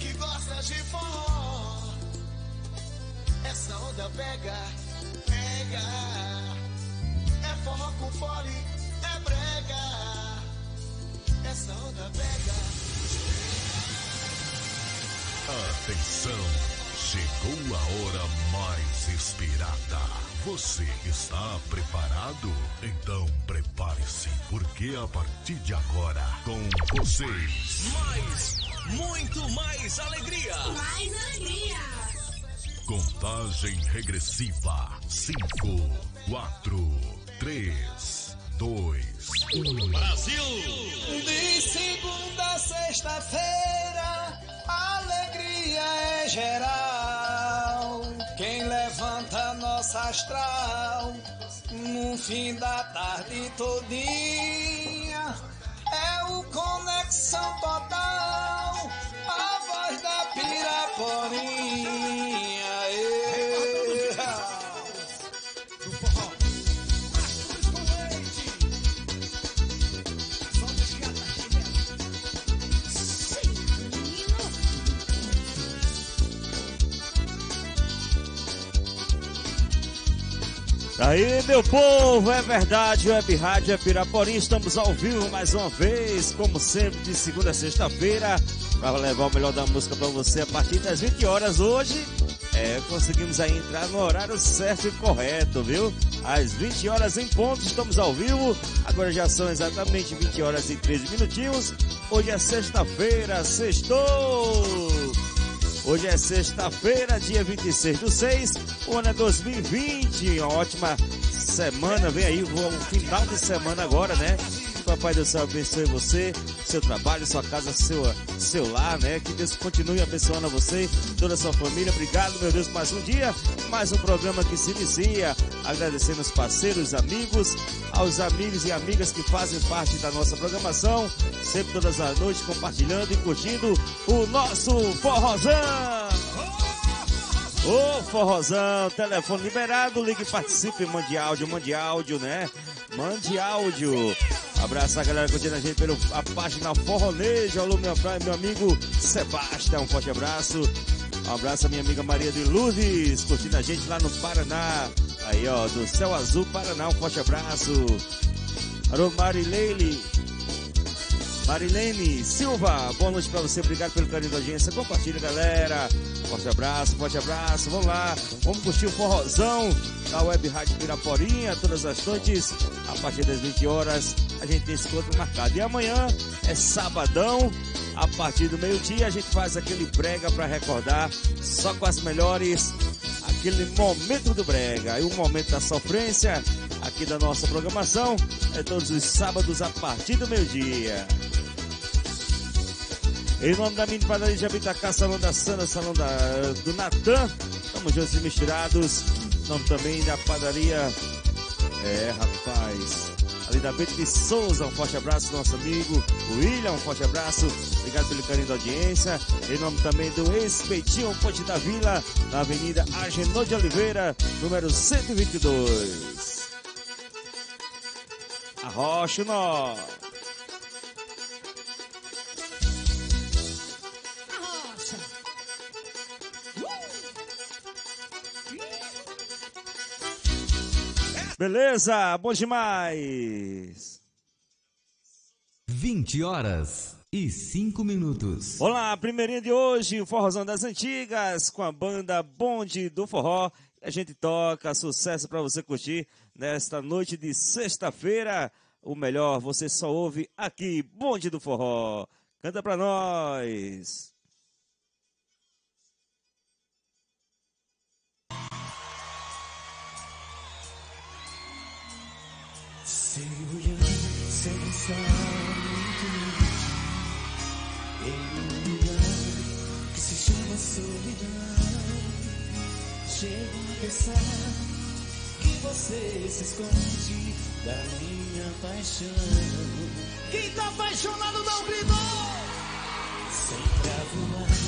Que gosta de forró, essa onda pega, pega. É forró com fole, é brega. Essa onda pega. Atenção, chegou a hora mais esperada. Você está preparado? Então prepare-se, porque a partir de agora, com vocês. Mais, muito mais alegria. Mais alegria. Contagem regressiva: 5, 4, 3, 2, 1. Brasil! De segunda a sexta-feira, alegria é geral. Quem levanta nossa astral no fim da tarde todinha é o Conexão Total, Aí, meu povo, é verdade, Web Rádio é Piraporim, estamos ao vivo mais uma vez, como sempre, de segunda a sexta-feira, para levar o melhor da música para você a partir das 20 horas hoje. É, conseguimos aí entrar no horário certo e correto, viu? Às 20 horas em ponto, estamos ao vivo. Agora já são exatamente 20 horas e 13 minutinhos. Hoje é sexta-feira, sextou! Hoje é sexta-feira, dia 26 do 6, o ano é 2020, uma ótima semana, vem aí o final de semana agora, né? Papai do céu abençoe você, seu trabalho, sua casa, seu, seu lar, né? Que Deus continue abençoando você, toda a sua família. Obrigado, meu Deus, mais um dia, mais um programa que se inicia. Agradecendo os parceiros, amigos, aos amigos e amigas que fazem parte da nossa programação, sempre todas as noites compartilhando e curtindo o nosso forrozão. Ô forrozão, telefone liberado, ligue, participe, mande áudio, mande áudio, né? Mande áudio. Abraço a galera curtindo a gente pela a página Forronejo. Alô, meu, meu amigo Sebastião, um forte abraço. Um abraço à minha amiga Maria de Lourdes, curtindo a gente lá no Paraná. Aí, ó, do Céu Azul, Paraná, um forte abraço. Alô, Marileile. Marilene Silva, boa noite pra você, obrigado pelo carinho da audiência. Compartilha, galera. Forte abraço, forte abraço. Vamos lá, vamos curtir o forrozão da Web Rádio Piraporinha todas as noites, a partir das 20 horas. A gente tem esse encontro marcado. E amanhã é sabadão, a partir do meio-dia, a gente faz aquele brega pra recordar, só com as melhores, aquele momento do brega. E o momento da sofrência aqui da nossa programação é todos os sábados a partir do meio-dia. Em nome da Mini Padaria Abitacá, Salão da Sandra, Salão da, do Natan, estamos juntos e misturados. Em nome também da padaria. É, rapaz. Ali da Bete de Souza, um forte abraço, nosso amigo William, um forte abraço. Obrigado pelo carinho da audiência. Em nome também do Espeitinho Ponte da Vila, na Avenida Agenor de Oliveira, número 122. Arrocha o nó. Beleza, bom demais. 20 horas e 5 minutos. Olá, primeirinho de hoje, o Forrozão das Antigas, com a banda Bonde do Forró. A gente toca sucesso para você curtir nesta noite de sexta-feira. O melhor você só ouve aqui, Bonde do Forró. Canta pra nós. Quem tá apaixonado não gritou! Sempre a voar,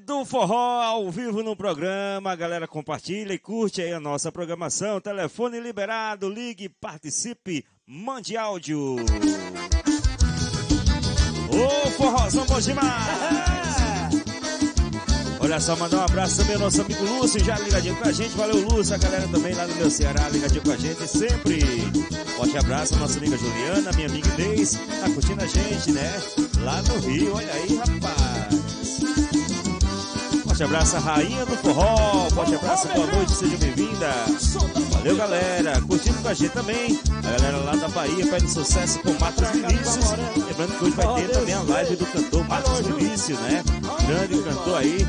do Forró ao vivo no programa. A galera compartilha e curte aí a nossa programação. Telefone liberado, ligue, participe, mande áudio. Ô, forrozão bom demais! Olha só, mandar um abraço também ao nosso amigo Lúcio, já ligadinho com a gente. Valeu, Lúcio, a galera também lá no meu Ceará, ligadinho com a gente sempre. Forte abraço, nossa amiga Juliana, minha amiga Inês, tá curtindo a gente, né? Lá no Rio, olha aí, rapaz. Forte abraço, rainha do forró. Forte abraço, boa noite, seja bem-vinda. Valeu, galera. Curtindo com a gente também. A galera lá da Bahia pede sucesso com Marcos Vinícius. Lembrando que hoje vai ter também a live do cantor Marcos Vinícius, né? Grande cantor aí.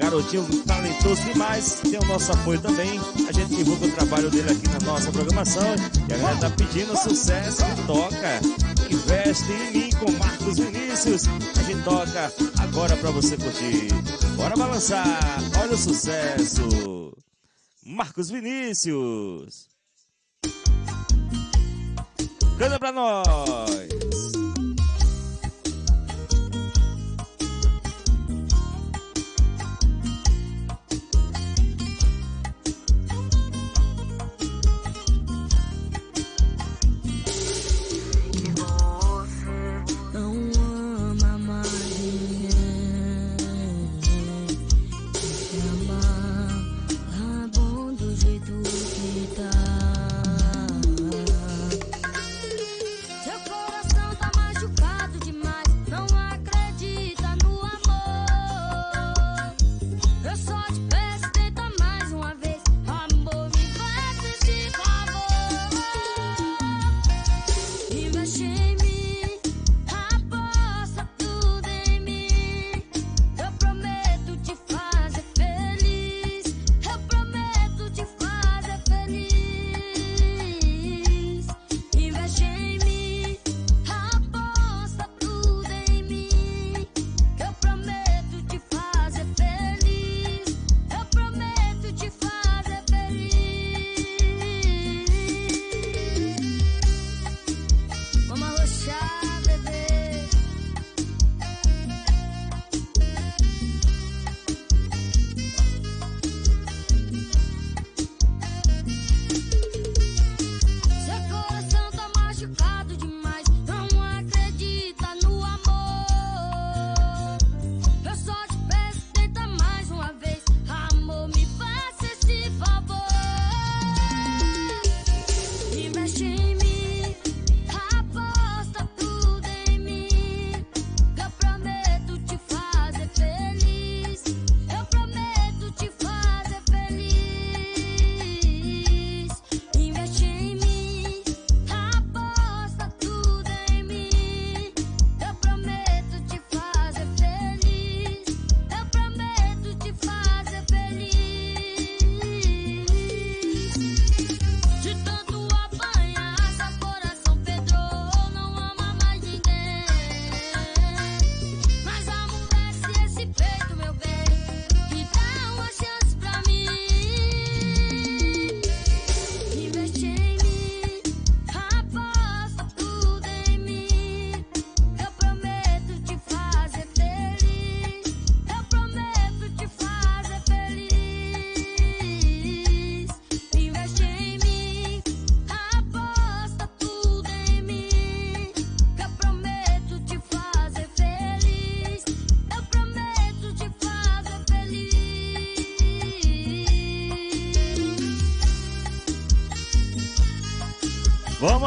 Garotinho talentoso demais. Tem o nosso apoio também. A gente divulga o trabalho dele aqui na nossa programação. E a galera tá pedindo sucesso que toca. Investe em mim com Marcos Vinícius. A gente toca agora pra você curtir. Bora balançar. Olha o sucesso. Marcos Vinícius. Canta pra nós.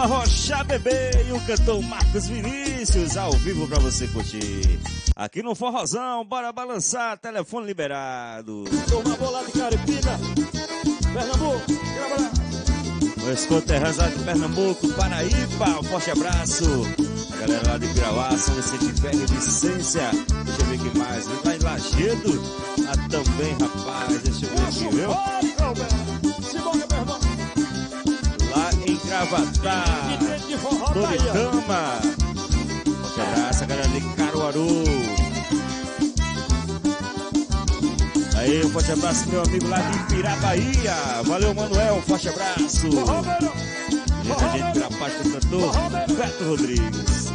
Arrochar, bebê! E o cantor Marcos Vinícius ao vivo pra você curtir. Aqui no Forrozão, bora balançar, telefone liberado. Toma bola de Caripina, Pernambuco, grava. Meus conterrâneos de Pernambuco, Paraíba, um forte abraço. A galera lá de Pirauá, São Vicente Velho, Vicência. Deixa eu ver quem mais. Lá em Lagedo, ah, também, rapaz. Deixa eu ver aqui, viu? Bahia. Toritama. Forte abraço, a galera de Caruaru. Aí, um forte abraço, meu amigo lá de Pirabaía. Valeu, Manuel, um forte abraço. Gente, a gente Pirapaz do cantor Beto Rodrigues.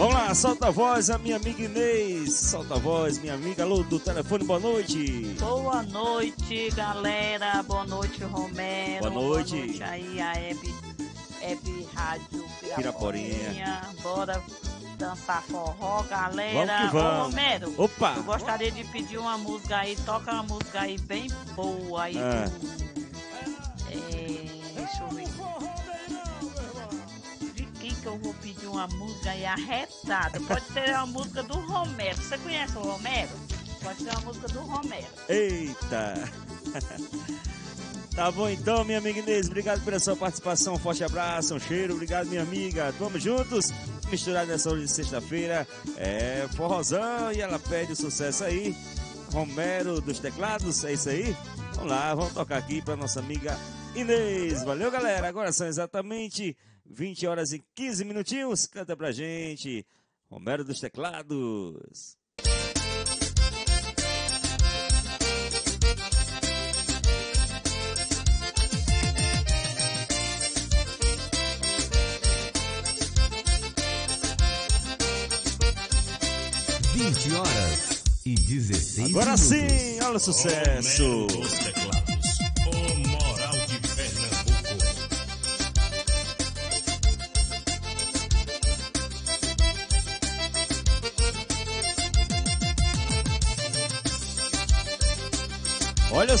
Vamos lá, solta a voz, a minha amiga Inês. Solta a voz, minha amiga. Alô, do telefone, boa noite. Boa noite, galera. Boa noite, Romero. Boa noite. Boa noite aí, a Hebe, Hebe Rádio Piraporinha. Piraporinha. Bora dançar forró, galera. Vamos que vamos. Ô, Romero, Opa! eu gostaria de pedir uma música aí. Toca uma música aí bem boa aí. Ah. do- é, uma música aí arretada? Pode ser uma música do Romero. Você conhece o Romero? Pode ser uma música do Romero. Eita! Tá bom então, minha amiga Inês. Obrigado pela sua participação. Um forte abraço, um cheiro. Obrigado, minha amiga. Vamos juntos. Misturar nessa hora de sexta-feira. É forrozão e ela pede o sucesso aí. Romero dos teclados, é isso aí? Vamos lá, vamos tocar aqui para nossa amiga Inês. Valeu, galera. Agora são exatamente 20 horas e 15 minutinhos. Canta pra gente. Romero dos teclados. Vinte horas e 16 Agora minutos. sim, olha o sucesso. Romero dos teclados.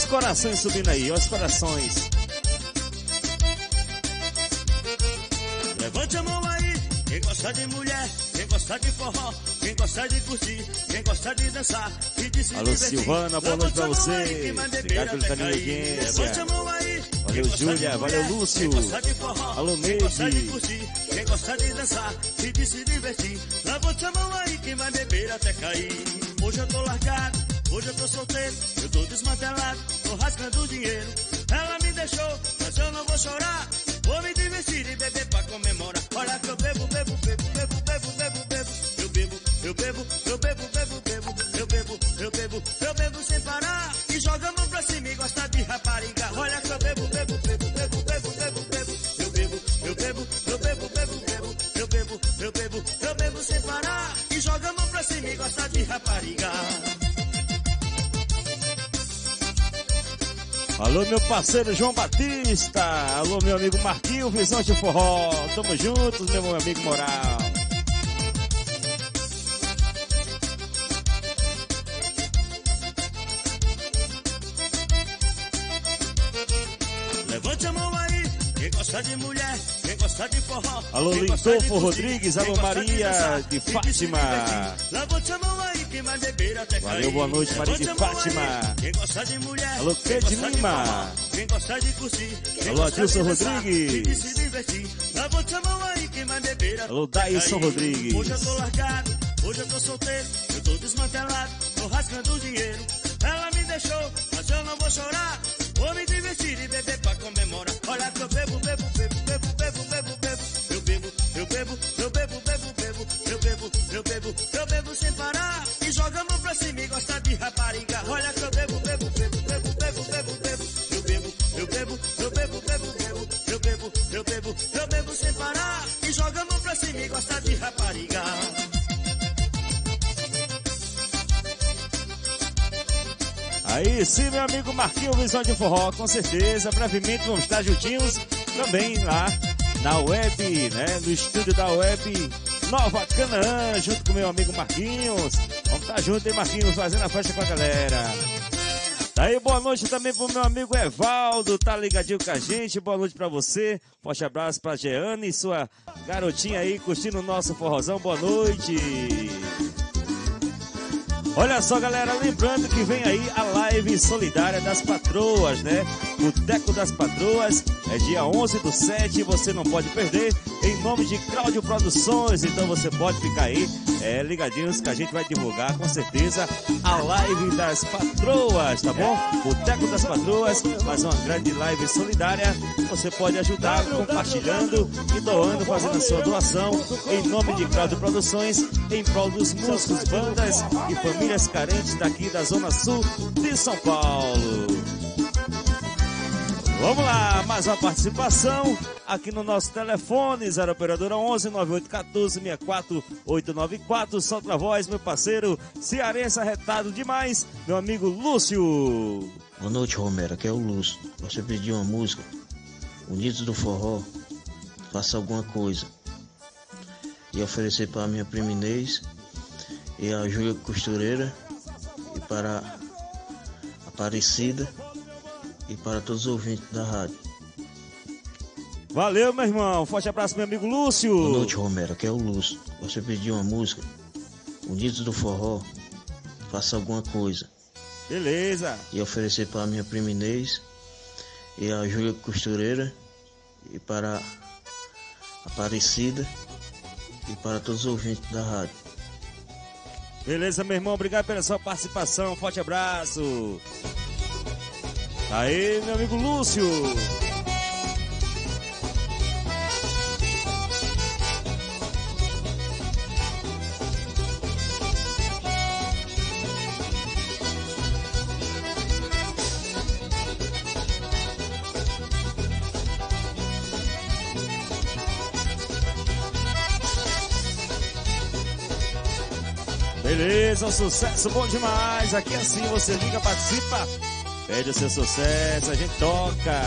Os corações subindo aí, olha os corações. Levante a mão aí, quem gosta de mulher, quem gosta de forró, quem gosta de curtir, quem gosta de dançar e de se Alô, divertir. Silvana, boa noite pra você. Obrigado e cair. audiência. Levante a mão aí, quem Valeu, Júlia. Valeu, Lúcio. Forró, Alô, Neide. quem gosta de dançar e de se divertir. Levante a mão aí, quem vai beber até cair. Hoje eu tô largado, hoje eu tô solteiro, eu tô desmantelado, tô rasgando dinheiro. Ela me deixou, mas eu não vou chorar. Vou me divertir e beber pra comemorar. Olha que eu bebo, bebo, bebo, bebo, bebo, bebo, bebo. Eu bebo, eu bebo, eu bebo. Alô, meu parceiro João Batista. Alô, meu amigo Marquinho, Visão de Forró. Tamo juntos, meu amigo Moral. Levante a mão aí, quem gosta de mulher, quem gosta de forró. Alô, Lindolfo de Rodrigues, alô, Maria dançar de e se Fátima. Levante a mão aí, quem beber até Valeu, boa noite, Maria de Fátima. aí, Quem gosta de mulher, Alô, de Lima. Quem gosta de curtir, Alô, Adilson Rodrigues. Alô, Daílson cair. Rodrigues. Hoje eu tô largado, hoje eu tô solteiro, eu tô desmantelado, tô rasgando dinheiro. Ela me deixou, mas eu não vou chorar. Vou me divertir e beber pra comemorar. Olha que eu bebo, bebo, bebo, bebo, bebo, bebo, bebo. Eu bebo, eu bebo, eu bebo, bebo, bebo. Eu bebo, eu bebo, eu bebo sem parar. E joga a mão pra cima e gosta de rapariga. Olha que eu bebo, bebo, bebo, bebo, bebo, bebo, bebo. Eu bebo, eu bebo, eu bebo, bebo, bebo. Eu bebo, eu bebo, eu bebo sem parar. E joga a mão pra cima e gosta de rapariga. Aí sim, meu amigo Marquinho Visão de Forró, com certeza. Brevemente vamos estar juntinhos também lá na web, né? No estúdio da web Nova Canaã, junto com meu amigo Marquinhos. Vamos estar juntos, hein, Marquinhos, fazendo a festa com a galera. Daí, boa noite também pro meu amigo Evaldo, tá ligadinho com a gente. Boa noite pra você. Forte abraço pra Jeane e sua garotinha aí curtindo o nosso forrozão. Boa noite. Olha só, galera, lembrando que vem aí a live solidária das patroas, né? O Teco das Patroas é dia 11 do 7, você não pode perder, em nome de Cláudio Produções. Então você pode ficar aí é, ligadinhos que a gente vai divulgar com certeza a live das patroas, tá bom? O Teco das Patroas, mais uma grande live solidária. Você pode ajudar compartilhando e doando, fazendo a sua doação em nome de Cláudio Produções, em prol dos músicos, bandas e famílias carentes daqui da Zona Sul de São Paulo. Vamos lá, mais uma participação aqui no nosso telefone, 0 operadora 11 9814 64894. Solta a voz, meu parceiro, cearense arretado demais, meu amigo Lúcio. Boa noite, Romero. Aqui é o Lúcio. Você pediu uma música, Unidos do Forró, faça alguma coisa. E oferecer para minha prima Inês e a Júlia Costureira e para Aparecida e para todos os ouvintes da rádio. Valeu, meu irmão. Forte abraço, meu amigo Lúcio. Boa noite, Romero. Aqui é o Lúcio. Você pediu uma música, Unidos do Forró, faça alguma coisa. Beleza. E oferecer para a minha prima Inês e a Júlia Costureira e para Aparecida e para todos os ouvintes da rádio. Beleza, meu irmão. Obrigado pela sua participação. Forte abraço. Aí, meu amigo Lúcio. Um sucesso bom demais. Aqui assim você liga, participa, pede o seu sucesso, a gente toca.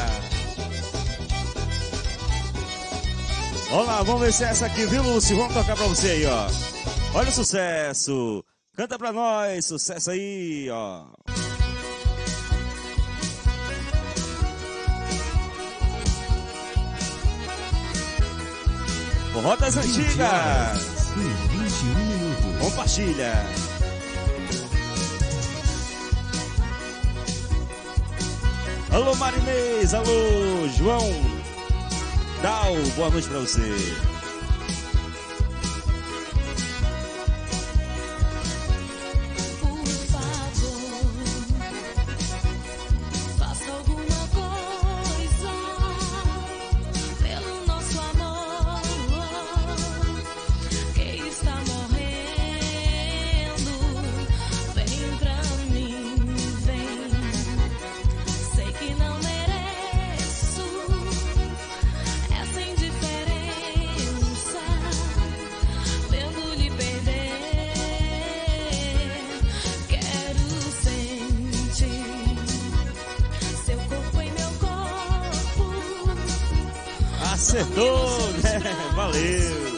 Vamos lá, vamos ver se é essa aqui, viu, Lúcio? Vamos tocar pra você aí, ó. Olha o sucesso. Canta pra nós, sucesso aí, ó. Forró das antigas. 21 minutos. Compartilha. Alô Marinês, alô João Dal, boa noite pra você. Acertou, né? Valeu.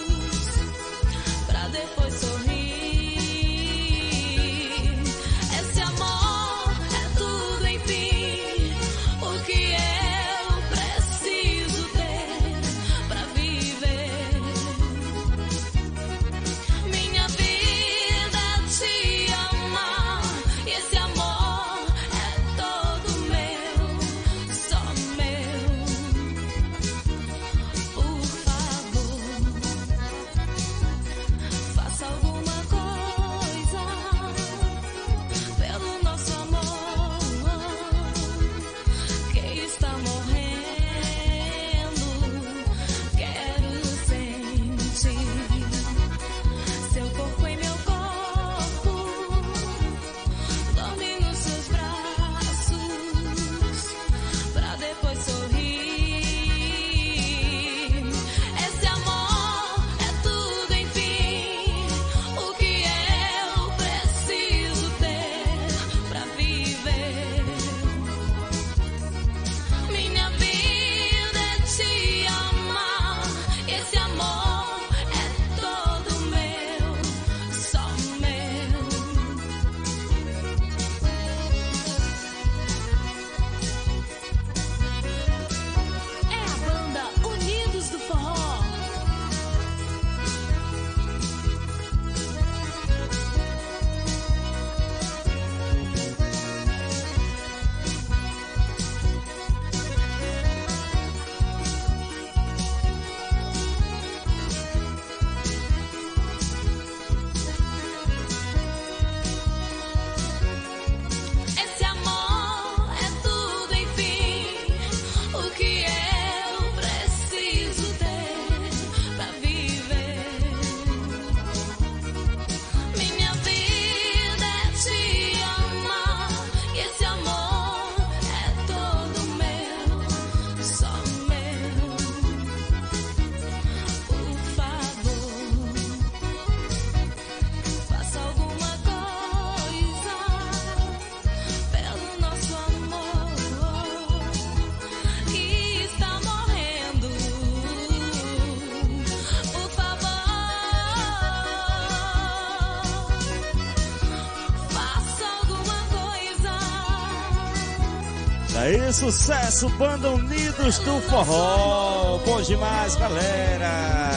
Sucesso, Banda Unidos do Forró. Bom demais, galera.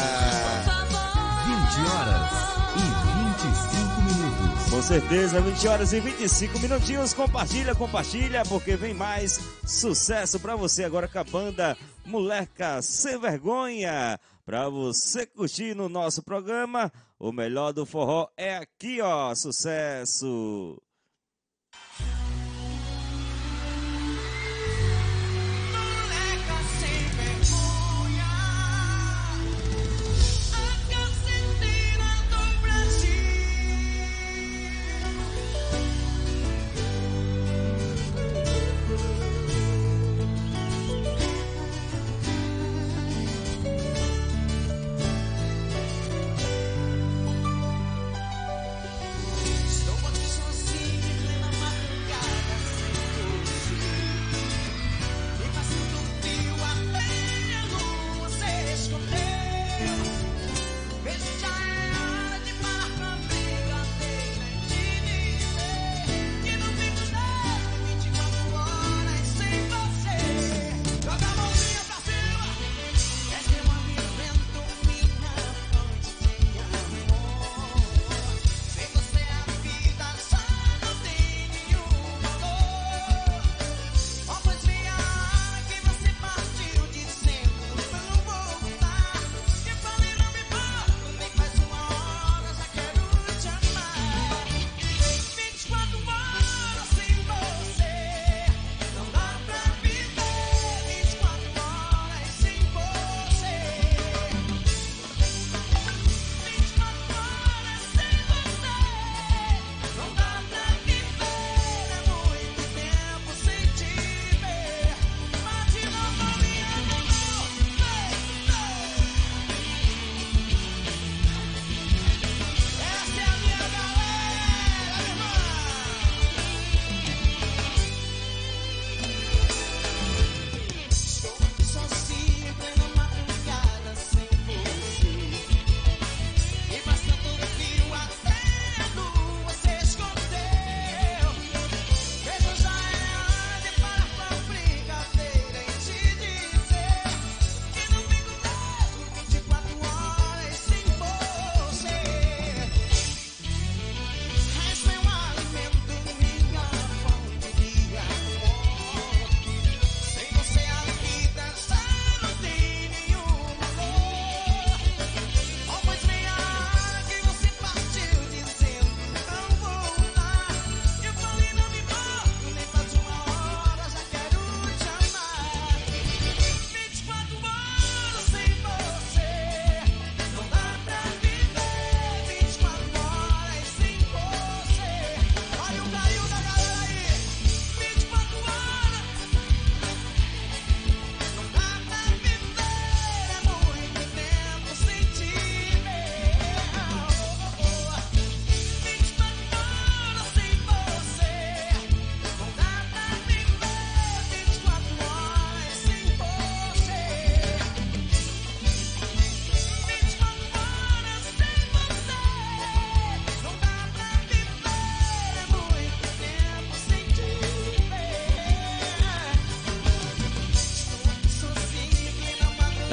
20 horas e 25 minutos. Com certeza, 20 horas e 25 minutinhos. Compartilha, compartilha, porque vem mais sucesso pra você agora com a banda Moleca Sem Vergonha. Pra você curtir no nosso programa, o melhor do forró é aqui, ó. Sucesso!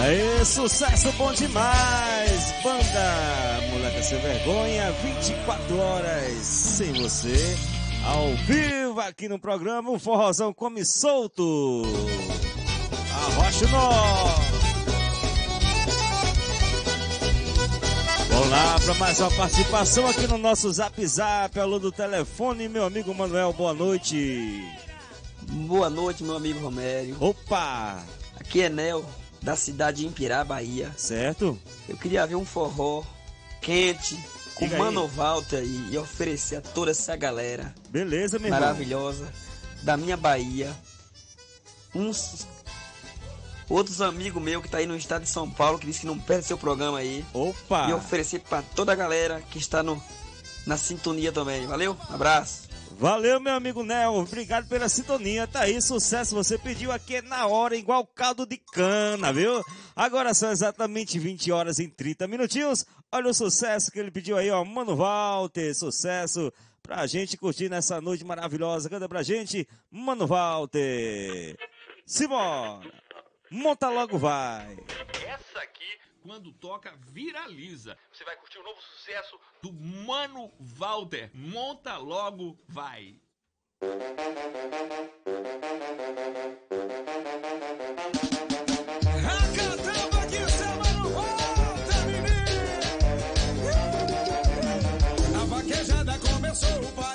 Aí, sucesso bom demais! Banda Moleca Sem Vergonha, 24 horas sem você. Ao vivo aqui no programa, o Forrozão Come Solto. Arrocha o nó. Vamos lá para mais uma participação aqui no nosso Zap Zap. Alô do telefone, meu amigo Manuel, boa noite. Boa noite, meu amigo Romério. Opa! Aqui é Nel, da cidade de Impirá, Bahia. Certo? Eu queria ver um forró quente, com Diga aí. Mano Walter e, e oferecer a toda essa galera Beleza, meu irmão. maravilhosa da minha Bahia. Uns outros amigos meus que tá aí no estado de São Paulo que disse que não perde seu programa aí. Opa! E oferecer pra toda a galera que está no, na sintonia também. Valeu? Abraço. Valeu, meu amigo Nel. Obrigado pela sintonia. Tá aí, sucesso. Você pediu aqui na hora, igual caldo de cana, viu? Agora são exatamente 20 horas e 30 minutinhos. Olha o sucesso que ele pediu aí, ó. Mano Walter, sucesso pra gente curtir nessa noite maravilhosa. Canta pra gente, Mano Walter. Simbora! Monta logo vai! Essa aqui, quando toca, viraliza. Você vai curtir o novo sucesso do Mano Walter. Monta logo, vai. A vaquejada começou, o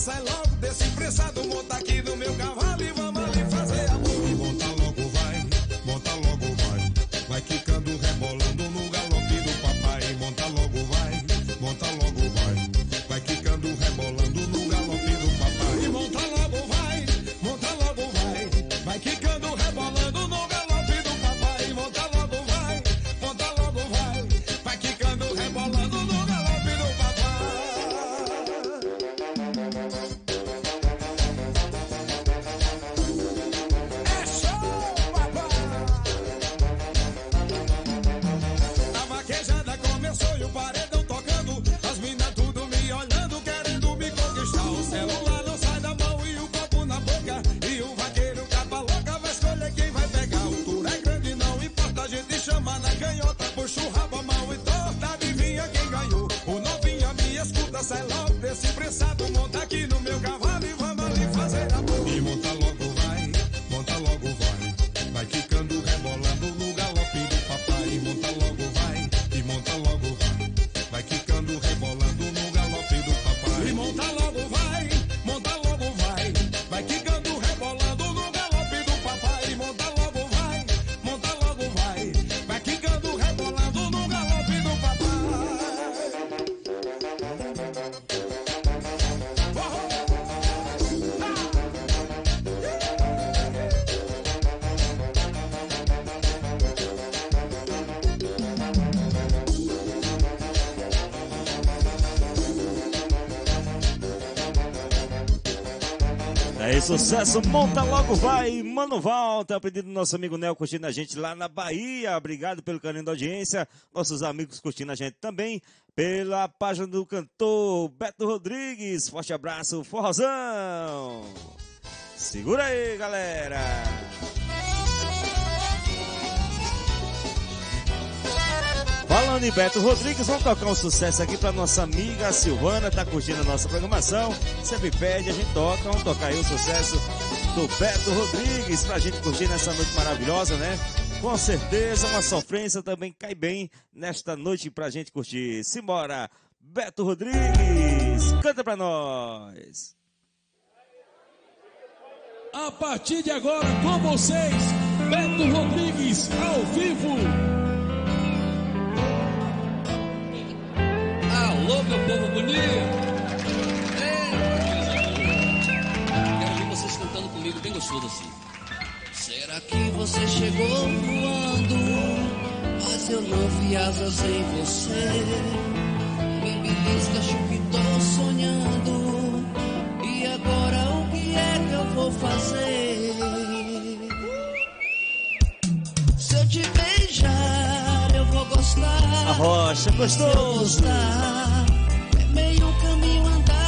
sai logo desse pressado. Sucesso, monta logo vai, mano volta, a pedido do nosso amigo Nel curtindo a gente lá na Bahia, obrigado pelo carinho da audiência, nossos amigos curtindo a gente também, pela página do cantor Beto Rodrigues, forte abraço, forrozão, segura aí galera. Falando em Beto Rodrigues, vamos tocar um sucesso aqui pra nossa amiga Silvana, tá curtindo a nossa programação. Sempre pede, a gente toca, vamos tocar aí o sucesso do Beto Rodrigues pra gente curtir nessa noite maravilhosa, né? Com certeza, uma sofrência também cai bem nesta noite pra gente curtir. Simbora, Beto Rodrigues, canta pra nós. A partir de agora, com vocês, Beto Rodrigues, ao vivo. Alô, meu povo bonito! Quero ver vocês cantando comigo, bem gostoso assim. Será que você chegou voando? Mas eu não vi asas em você. Me belisca, acho que tô sonhando. E agora o que é que eu vou fazer? Se eu te beijar, eu vou gostar. A rocha, gostoso. É meio caminho andado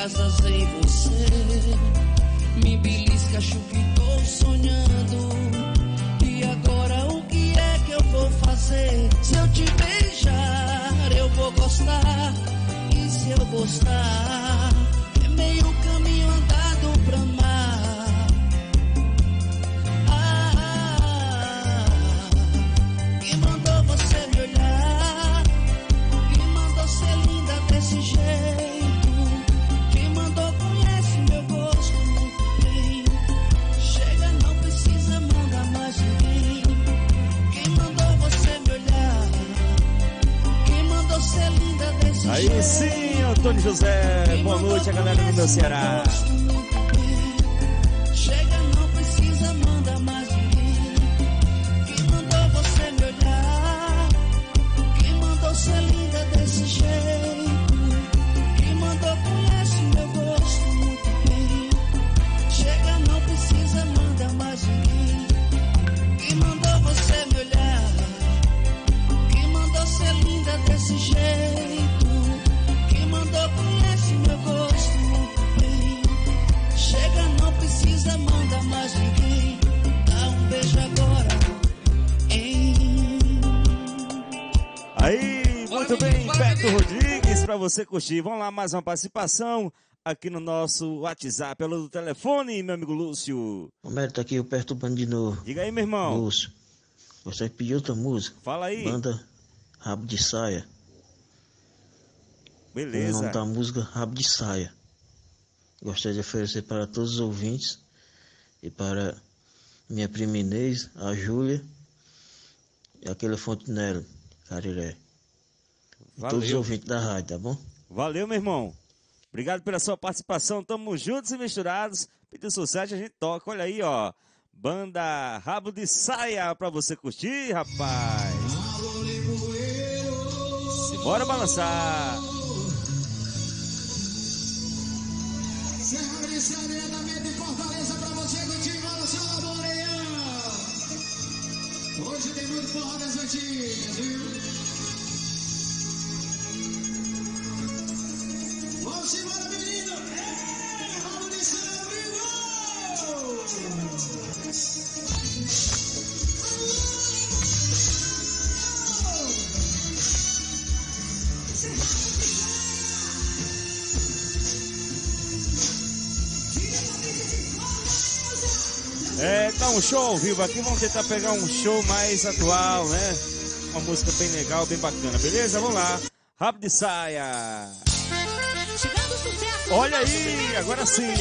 voando? Mas eu não vi asas em você. Me belisca, tô sonhando. E agora o que é que eu vou fazer? Se eu te beijar, eu vou gostar. E se eu gostar, Antônio José. Boa noite, a galera do meu Ceará. Você curtir. Vamos lá, mais uma participação aqui no nosso WhatsApp, pelo telefone, meu amigo Lúcio. Romero tá aqui eu perturbando de novo. Diga aí, meu irmão. Lúcio, você pediu outra música? Fala aí. Banda Rabo de Saia. O Beleza. nome da música Rabo de Saia. Gostaria de oferecer para todos os ouvintes e para minha prima Inês, a Júlia e aquele Fontenelle, Cariré. E todos os Valeu. ouvintes da rádio, tá bom? Valeu, meu irmão. Obrigado pela sua participação. Tamo juntos e misturados. Pediu sucesso, a gente toca. Olha aí, ó. Banda Rabo de Saia pra você curtir, rapaz. Bora balançar. Serra diretamente em Fortaleza pra você curtir Balançada Boreão. Hoje tem muito forró das antigas, viu? É, tá um show ao vivo aqui. Vamos tentar pegar um show mais atual, né? Uma música bem legal, bem bacana, beleza? Vamos lá. Rabo de Saia. Olha aí, agora sim.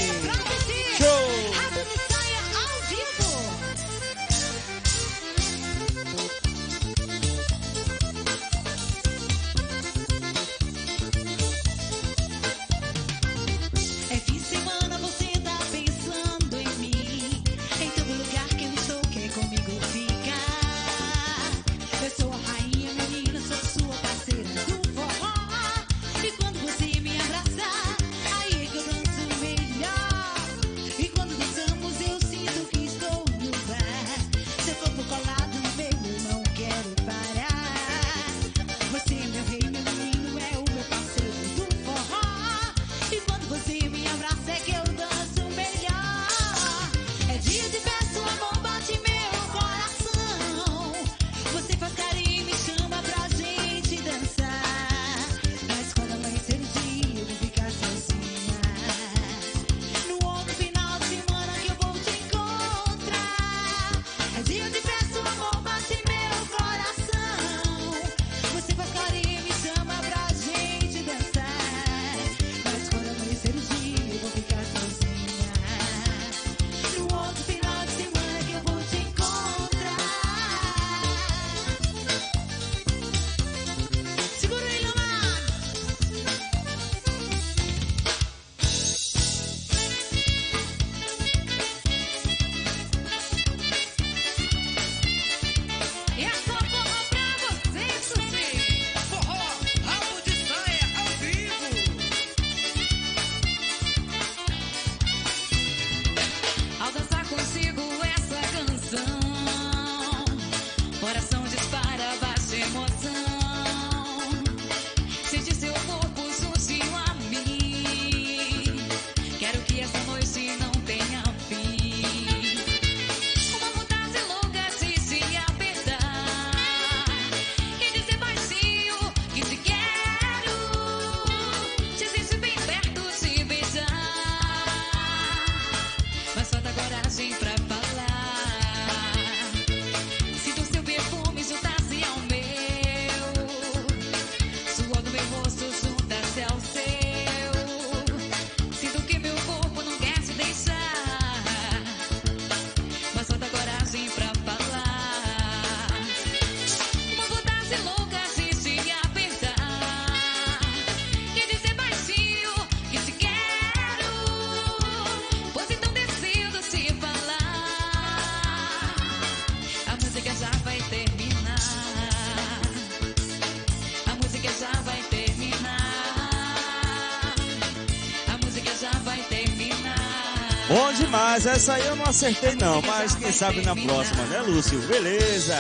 Essa aí eu não acertei não, mas quem sabe na próxima, né, Lúcio? Beleza.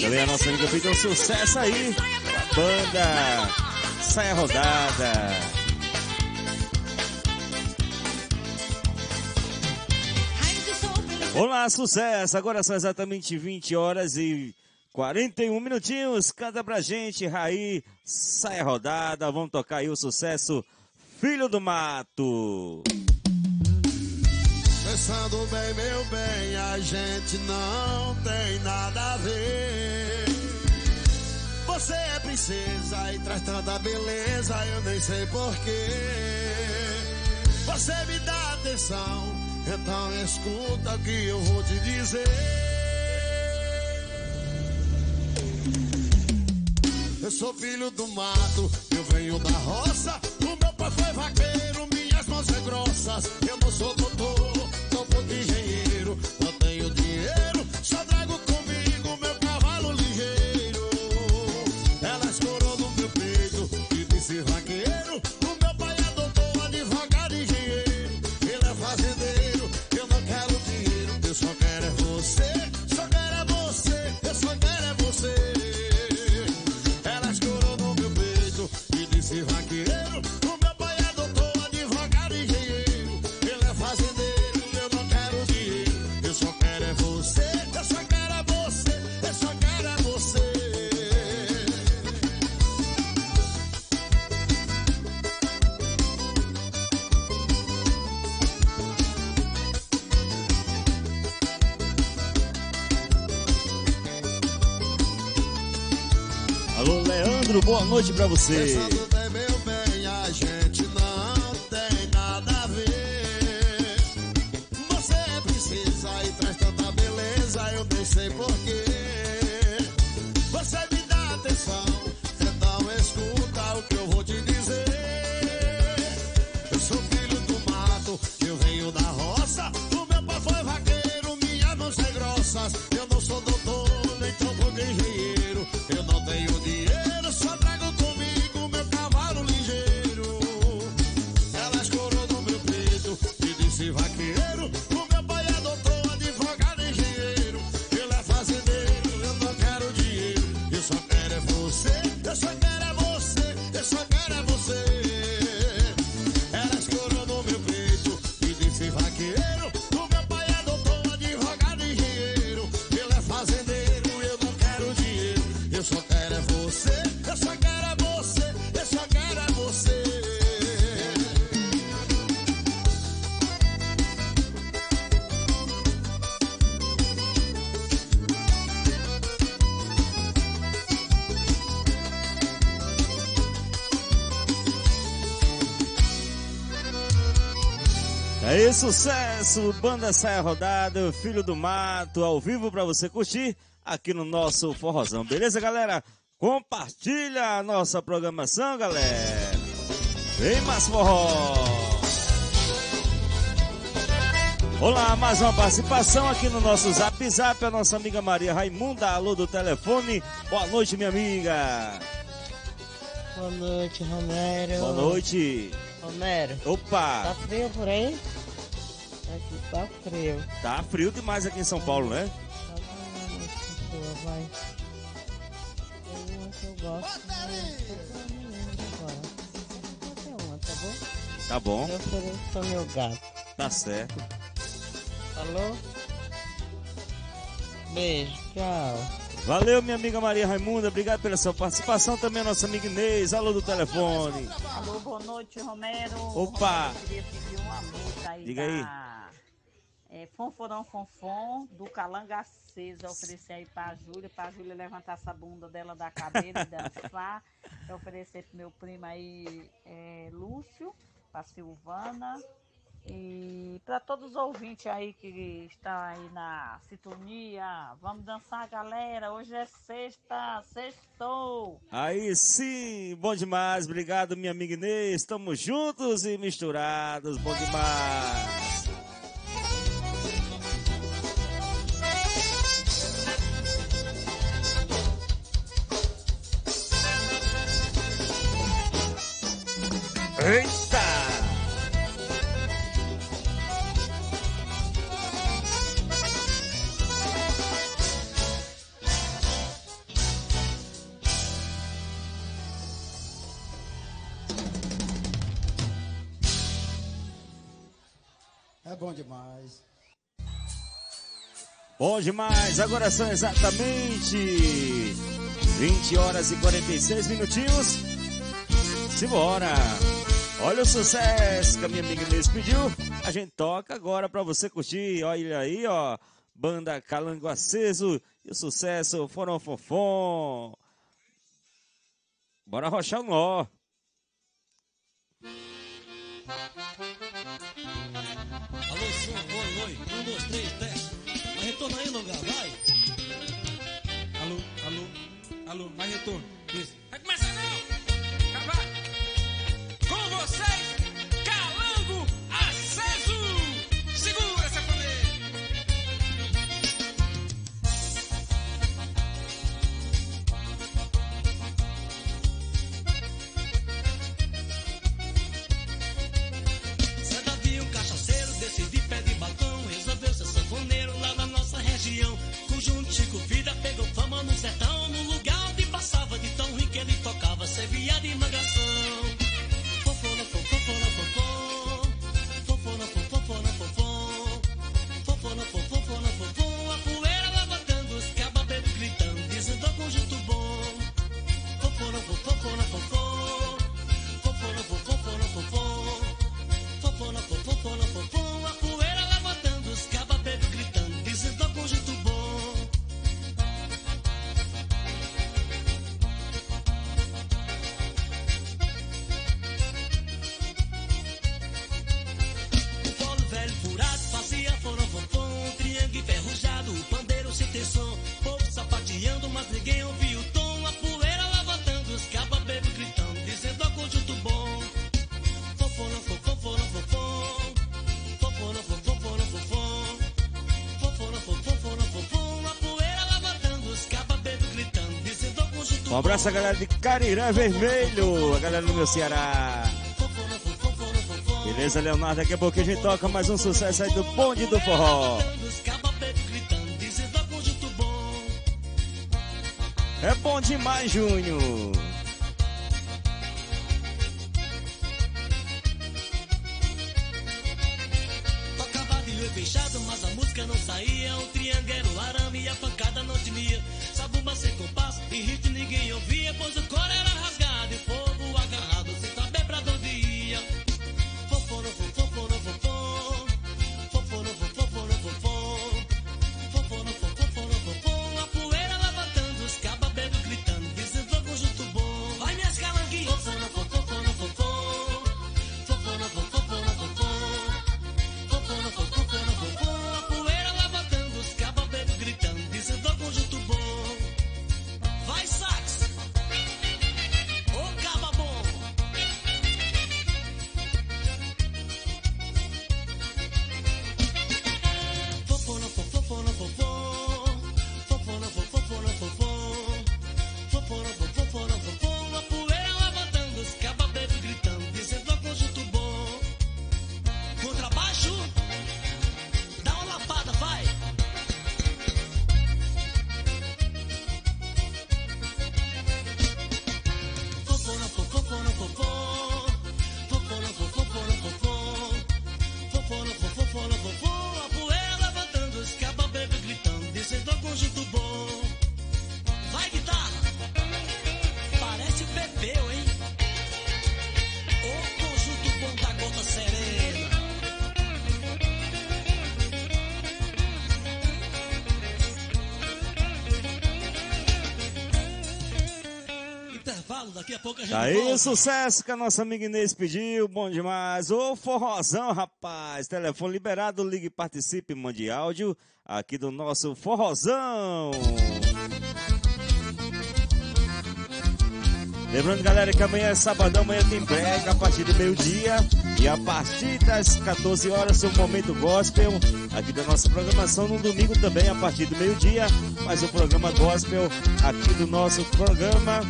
Também a nossa amiga pediu um sucesso aí, a banda Saia Rodada. Olá, sucesso! Agora são exatamente 20 horas e 41 minutinhos. Canta pra gente, Raí, Saia Rodada. Vamos tocar aí o sucesso Filho do Mato. Pensando bem, meu bem, a gente não tem nada a ver. Você é princesa e traz tanta beleza, eu nem sei porquê. Você me dá atenção, então escuta o que eu vou te dizer. Eu sou filho do mato, eu venho da roça. O meu pai foi vaqueiro, minhas mãos são grossas. Eu não sou doutor, sou pouco pra você. Sucesso! Banda Saia Rodada, Filho do Mato, ao vivo pra você curtir aqui no nosso forrozão. Beleza, galera? Compartilha a nossa programação, galera! Vem mais forró! Olá, mais uma participação aqui no nosso Zap Zap, a nossa amiga Maria Raimunda, alô do telefone. Boa noite, minha amiga. Boa noite, Romero. Boa noite. Romero. Opa, Tá frio por aí? Aqui tá frio. tá frio demais aqui em São Paulo, né? Tá vai. Eu gosto. Qualquer uma, tá bom? Tá bom, Eu ofereço meu gato. tá certo. Falou? Beijo, tchau. Valeu, minha amiga Maria Raimunda, obrigado pela sua participação. Também a nossa amiga Inês, alô do telefone. Alô, boa noite, Romero. Opa. Eu queria pedir uma música aí Diga da é, Fonforão Fonfon, do Calanga Acesa. Oferecer aí pra Júlia, pra Júlia levantar essa bunda dela da cadeira e dançar. Eu oferecer pro meu primo aí, é, Lúcio, pra Silvana. E para todos os ouvintes aí que estão aí na sintonia, vamos dançar, galera. Hoje é sexta, sextou. Aí sim, bom demais, obrigado, minha amiga Inês. Estamos juntos e misturados, bom demais. Eita! É bom demais. Bom demais, agora são exatamente 20 horas e 46 minutinhos. Simbora! Olha o sucesso que a minha amiga Inês pediu. A gente toca agora pra você curtir. Olha aí, ó. Banda Calango Aceso e o sucesso Foram Fofom. Bora rochar o nó. Alô, som, oi, oi. Um, dois, três, teste. Mas retorna aí, lugar, vai. Alô, alô, alô, mais retorno. Um abraço a galera de Carirã Vermelho, a galera do meu Ceará. Beleza, Leonardo? Daqui a pouco a gente toca mais um sucesso aí do Bonde do Forró. É bom demais, Júnior. Daqui a pouco a gente Tá aí o sucesso que a nossa amiga Inês pediu, bom demais. Ô forrozão, rapaz. Telefone liberado, ligue, participe, mande áudio aqui do nosso forrozão. Lembrando, galera, que amanhã é sabadão, amanhã tem brega a partir do meio-dia. E a partir das 14 horas, o Momento Gospel, aqui da nossa programação. No domingo também, a partir do meio-dia, mais o programa Gospel aqui do nosso programa,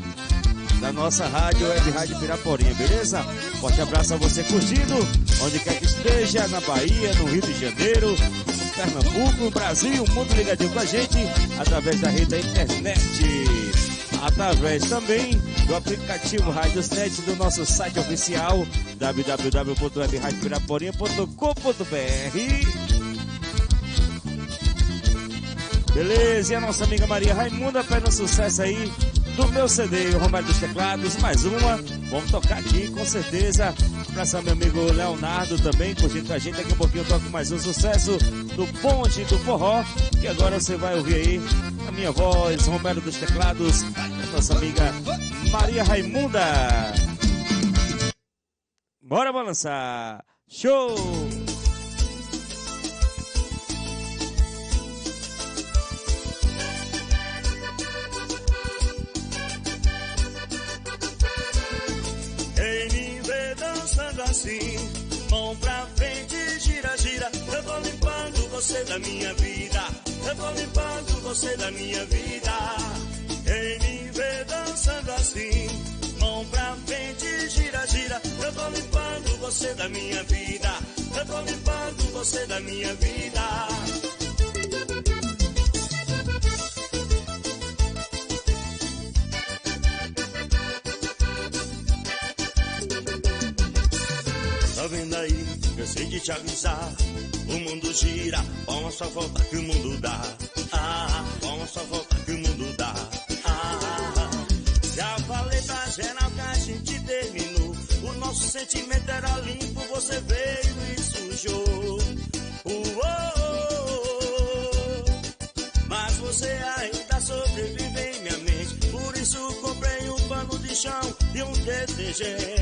da nossa rádio, Web Rádio Piraporinha, beleza? Forte abraço a você curtindo, onde quer que esteja, na Bahia, no Rio de Janeiro, no Pernambuco, no Brasil, mundo ligadinho com a gente, através da rede da internet. Através também do aplicativo Rádio 7 do nosso site oficial www.webradiopiraporinha.com.br Beleza, e a nossa amiga Maria Raimunda pede um sucesso aí do meu CD, o Romário dos Teclados, mais uma. Vamos tocar aqui, com certeza. Abraçar meu amigo Leonardo também, curtindo com a gente. Daqui a pouquinho eu toco mais um sucesso do Ponte do Forró, que agora você vai ouvir aí a minha voz, Romero dos Teclados, a nossa amiga Maria Raimunda. Bora balançar! Show! Assim, mão pra frente, gira, gira. Eu tô limpando você da minha vida. Eu tô limpando você da minha vida. Quem me vê dançando assim, mão pra frente, gira, gira. Eu tô limpando você da minha vida. Eu tô limpando você da minha vida. Cansei de te avisar. O mundo gira, palma só volta que o mundo dá. Ah, palma só volta que o mundo dá. Ah, já falei pra geral que a gente terminou. O nosso sentimento era limpo, você veio e sujou. Uou, mas você ainda sobrevive em minha mente. Por isso comprei um pano de chão e um detergente.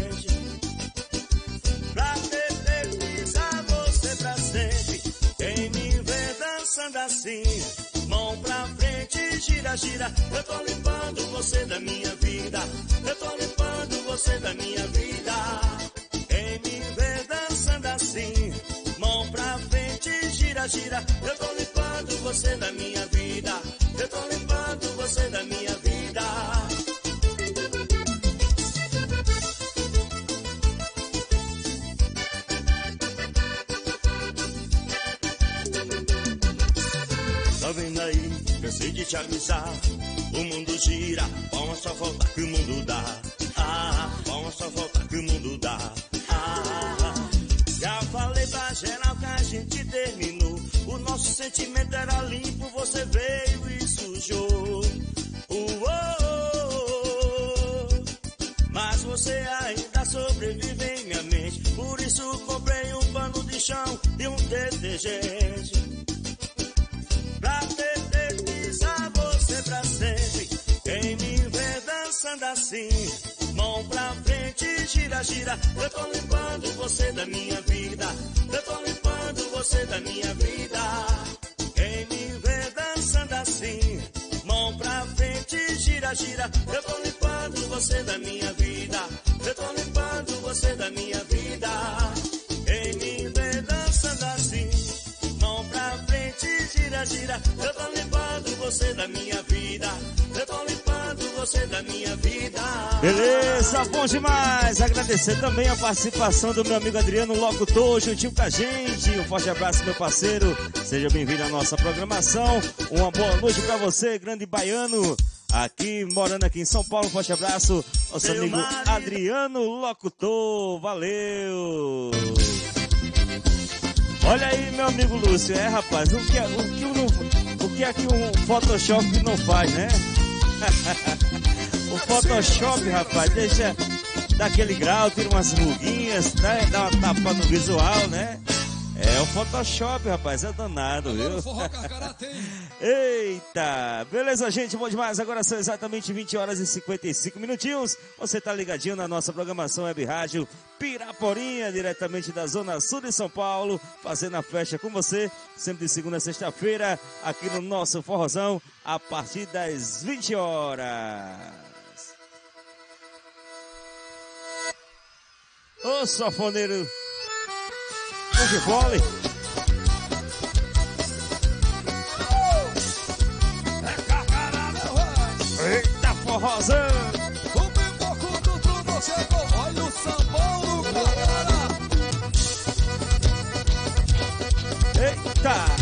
Gira, gira. Eu tô limpando você da minha vida. Eu tô limpando você da minha vida. Quem me vê dançando assim, mão pra frente, gira, gira. Eu tô limpando você da minha vida. Eu tô limpando você da minha vida. Te avisar. O mundo gira, palma só volta que o mundo dá. Ah, palma só volta que o mundo dá. Ah, já falei pra geral que a gente terminou. O nosso sentimento era limpo, você veio e sujou. Uou, mas você ainda sobrevive em minha mente. Por isso comprei um pano de chão e um detergente. Assim, mão pra frente, gira, gira. Eu tô limpando você da minha vida. Eu tô limpando você da minha vida. Quem me vê dançando assim, mão pra frente, gira, gira. Eu tô limpando você da minha vida. Beleza, bom demais. Agradecer também a participação do meu amigo Adriano Locutor, juntinho com a gente. Um forte abraço, meu parceiro. Seja bem-vindo à nossa programação. Uma boa noite pra você, grande baiano. Aqui, morando aqui em São Paulo, um forte abraço. Nosso Meu amigo marido. Adriano Locutor. Valeu. Olha aí, meu amigo Lúcio. É, rapaz, o que, é- o que, não- o que é que um Photoshop não faz, né? o Photoshop, rapaz, deixa daquele grau, tira umas ruguinhas, né? dá uma tapa no visual, né? É o Photoshop, rapaz, é danado, viu? Eita! Beleza, gente, bom demais. Agora são exatamente 20 horas e 55 minutinhos. Você tá ligadinho na nossa programação Web Rádio Piraporinha, diretamente da Zona Sul de São Paulo, fazendo a festa com você, sempre de segunda a sexta-feira, aqui no nosso Forrozão, a partir das 20 horas. Ô, sofoneiro! Hoje vole! Eita, forrozão! O pipoco do Bruno chegou, olha o São Paulo, galera! Eita!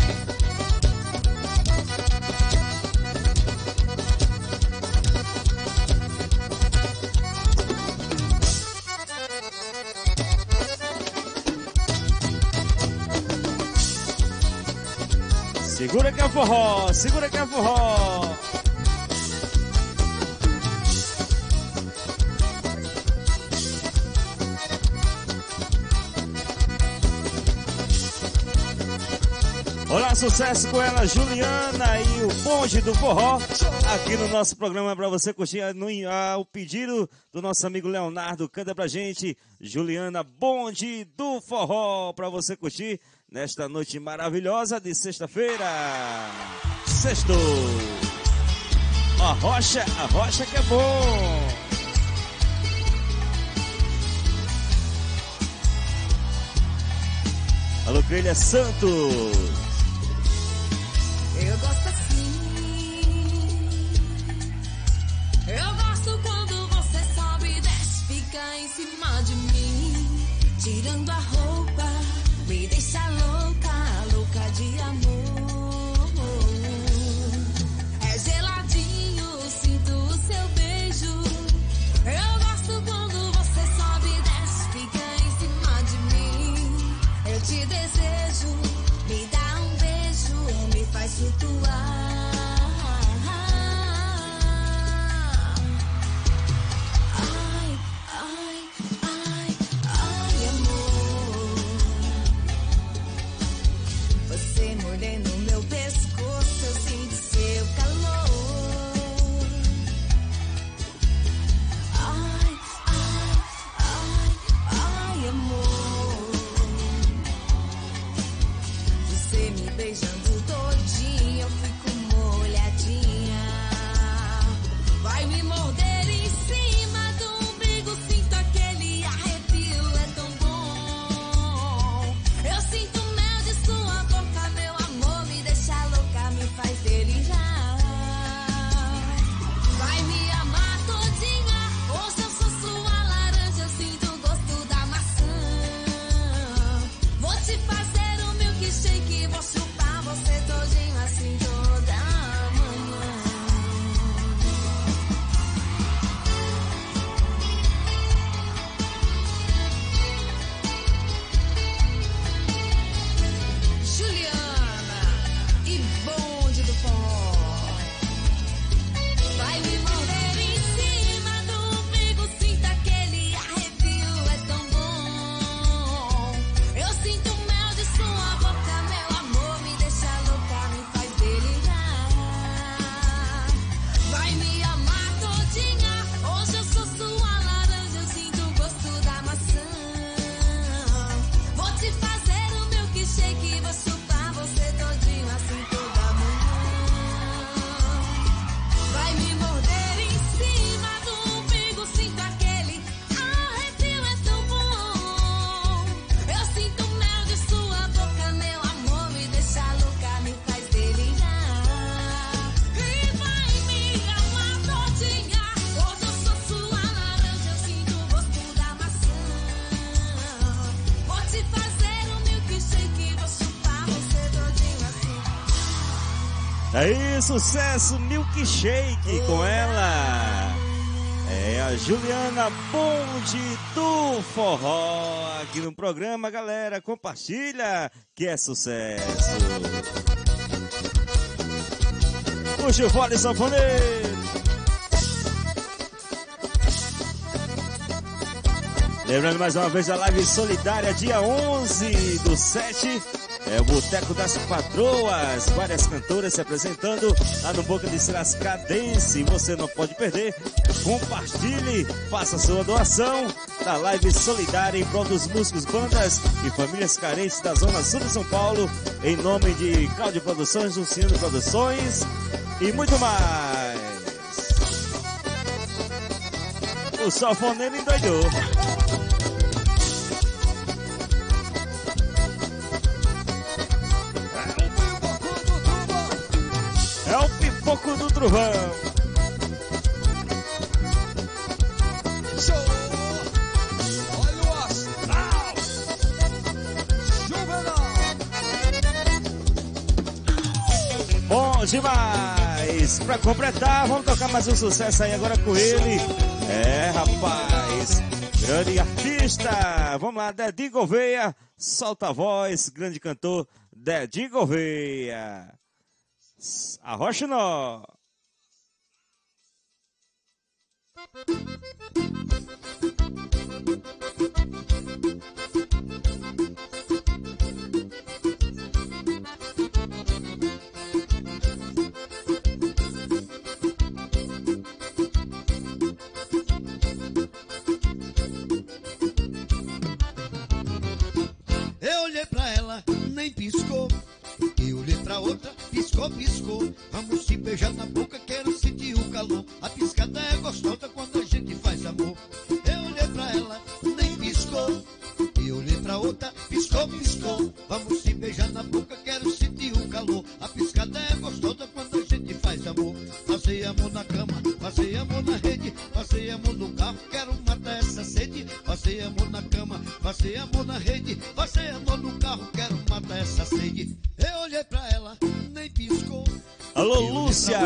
Segura que é forró, segura que é forró. Olá, sucesso com ela, Juliana e o bonde do forró. Aqui no nosso programa para você curtir no, ah, o pedido do nosso amigo Leonardo. Canta pra gente, Juliana, bonde do forró, para você curtir nesta noite maravilhosa de sexta-feira. Sexto. A rocha, a rocha que é bom. Alô, Crelha Santos. Eu gosto assim. Eu gosto quando você sobe e desce, fica em cima de mim, tirando a roupa, sucesso Milkshake com ela. É a Juliana Bonde do Forró aqui no programa, galera. Compartilha que é sucesso. Puxa o fole sanfoneiro. Lembrando mais uma vez a live solidária, dia 11 do 7. É o Boteco das Patroas, várias cantoras se apresentando lá no Boca de Sirascadense. Você não pode perder. Compartilhe, faça sua doação da live solidária em prol dos músicos, bandas e famílias carentes da Zona Sul de São Paulo, em nome de Cláudio Produções, Luciano Produções e muito mais. O sanfoneiro endoidou. Trovão. Show! Olha o astral! Juvenal! Bom demais! Pra completar, vamos tocar mais um sucesso aí agora com ele. É, rapaz! Grande artista! Vamos lá, Dedi Gouveia, solta a voz, grande cantor Dedi Gouveia. Arrocha nó. Piscou. Piscou. Vamos se beijar na boca, quero sentir o calor. A piscada é gostosa passei amor na rede, passei amor no carro, quero matar essa sede. Passei amor na cama, passei amor na rede, passei amor no carro, quero matar essa sede. Eu olhei pra ela, nem piscou. Alô, Lúcia.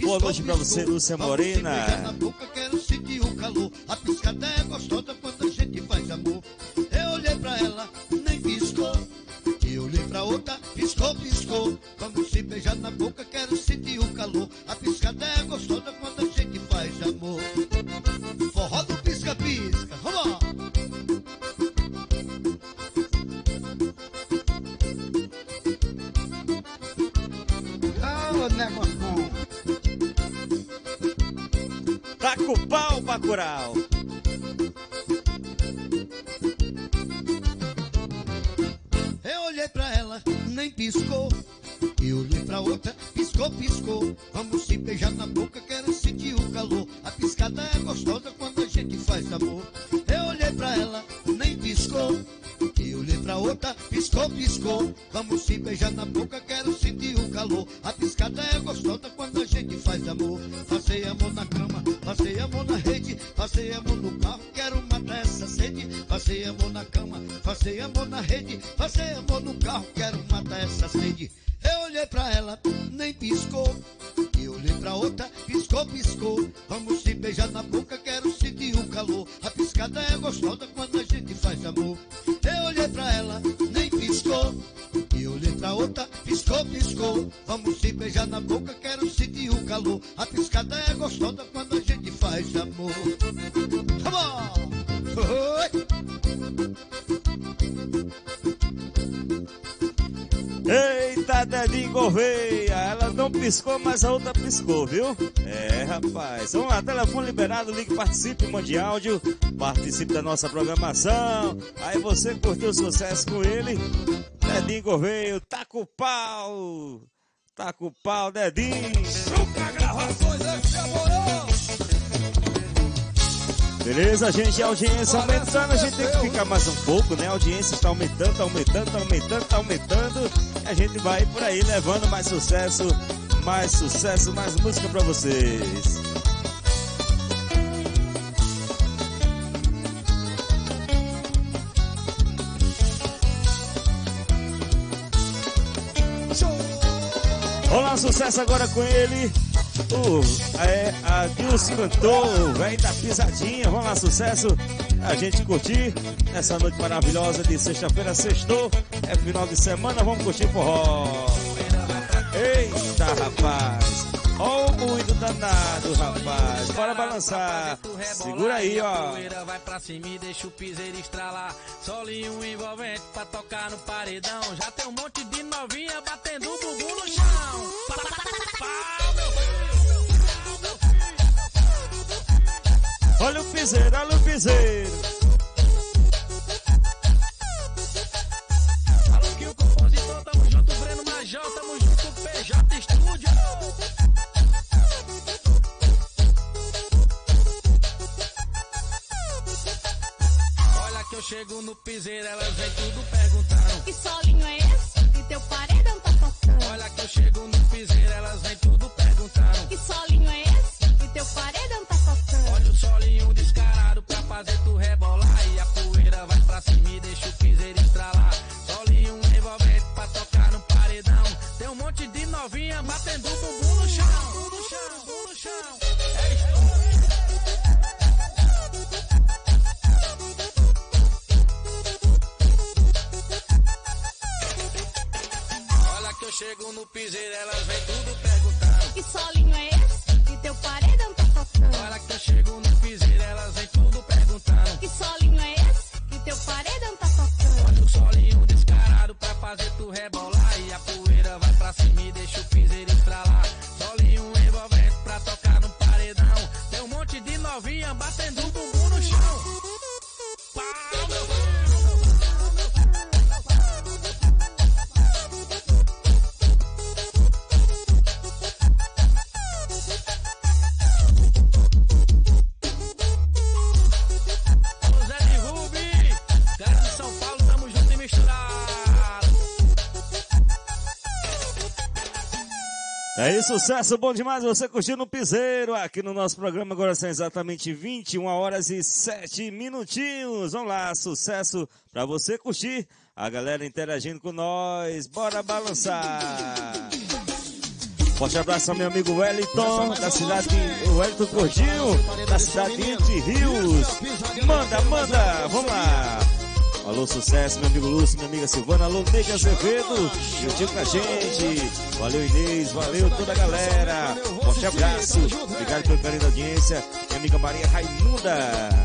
Boa noite pra você. Lúcia Morena. Piscou. Eu olhei pra outra, piscou, piscou. Vamos se beijar na boca, quero sentir o calor. A piscada é gostosa quando a gente faz amor. Eu olhei pra ela, nem piscou. Eu olhei pra outra, piscou, piscou. Vamos se beijar na boca, quero sentir o calor. A piscada é gostosa quando a gente faz amor. Passei amor na cama, passei amor na rede, passei amor no carro, quero matar essa sede. Passei amor na cama, passei amor na rede, passei amor no carro, quero matar essa sede. Eu olhei pra ela, nem piscou. Eu olhei pra outra, piscou, piscou. Vamos se beijar na boca, quero sentir o calor. A piscada é gostosa quando a gente faz amor. Olhei pra ela, nem piscou. Eu olhei pra outra, piscou, piscou. Vamos se beijar na boca, quero sentir o calor. A piscada é gostosa quando a gente faz amor. Vamos! Oi! Eita, Dedinho Gouveia. Ela não piscou, mas a outra piscou, viu? É, rapaz. Vamos lá, telefone liberado, ligue, participe, mande áudio. Participe da nossa programação. Aí você curtiu o sucesso com ele. Dedinho Gouveia, tá com o pau. Tá com o pau, Dedinho. Beleza, gente, a audiência aumentando, a gente tem que ficar mais um pouco, né? A audiência está aumentando, tá aumentando, tá aumentando, tá aumentando. E a gente vai por aí levando mais sucesso, mais sucesso, mais música pra vocês. Vamos lá, sucesso agora com ele. O, é, a Dilce cantou, o velho da pisadinha. Vamos lá, sucesso. A gente curtir essa noite maravilhosa de sexta-feira, sextou. É final de semana, vamos curtir forró. Eita, rapaz. Ó o muito danado, rapaz. Bora balançar. Segura aí, ó. Vai pra cima e deixa o piseiro estralar. Solinho envolvente pra tocar no paredão. Já tem um monte de novinha batendo bumbum no chão. Pá, meu Olha o piseiro, olha o piseiro. Alô, que o compositor, tamo junto, Breno Major, tamo junto, PJ Estúdio. Olha que eu chego no piseiro, elas vem tudo perguntando. Que solinho é esse? E teu paredão tá tocando. Olha que eu chego no piseiro, elas vem tudo perguntando. Que solinho é esse? Teu paredão tá tocando. Olha o solinho descarado pra fazer tu rebolar. E a poeira vai pra cima e deixa o piseiro estralar. Solinho envolvente pra tocar no paredão. Tem um monte de novinha batendo bumbum no chão. No chão, no chão. Olha que eu chego no piseiro, elas vem tudo perguntando. solinho é eu chego no piseiro, elas vem tudo perguntando. Que solinho é esse? Que teu paredão tá tocando. Olha o solinho descarado pra fazer tu rebolar. E a É isso, sucesso bom demais. Você curtindo o Piseiro aqui no nosso programa. Agora são exatamente 21 horas e 7 minutinhos. Vamos lá, sucesso pra você curtir. A galera interagindo com nós. Bora balançar. Forte abraço ao meu amigo Wellington, da cidade de Wellington Gordinho, da cidade de Rios. Manda, manda, vamos lá. Alô, sucesso, meu amigo Lúcio, minha amiga Silvana, alô, Nega Azevedo, juntinho com a gente. Valeu, Inês, valeu toda a galera. Forte abraço, obrigado pelo carinho da audiência. Minha amiga Maria Raimunda.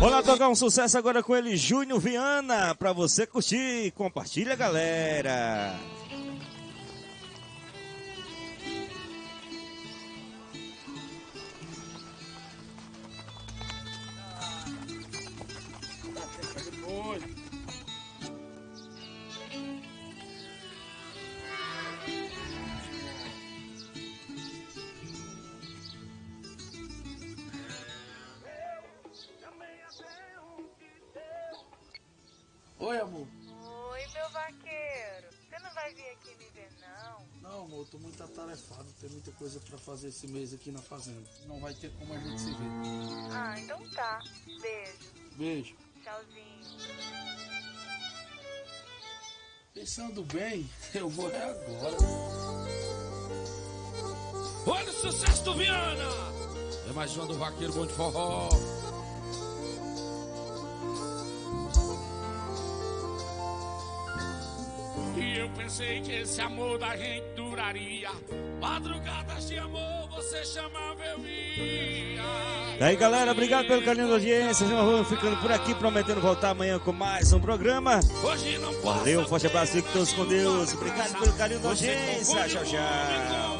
Lá tocar um sucesso agora com ele, Júnior Viana, pra você curtir. Compartilha, galera. Oi, amor. Oi, meu vaqueiro. Você não vai vir aqui me ver, não? Não, amor, eu tô muito atarefado. Tem muita coisa pra fazer esse mês aqui na fazenda. Não vai ter como a gente se ver. Ah, então tá. Beijo. Beijo. Tchauzinho. Pensando bem, eu vou é agora. Olha o sucesso do Viana! É mais uma do Vaqueiro Bom de Forró. E eu pensei que esse amor da gente duraria. Madrugadas de amor, você chamava, eu ia. E aí, galera, obrigado pelo carinho da audiência. Nós vamos ficando por aqui, prometendo voltar amanhã com mais um programa. Hoje não Valeu, forte abraço, fiquem todos com Deus. Obrigado pelo carinho da audiência. Tchau, tchau.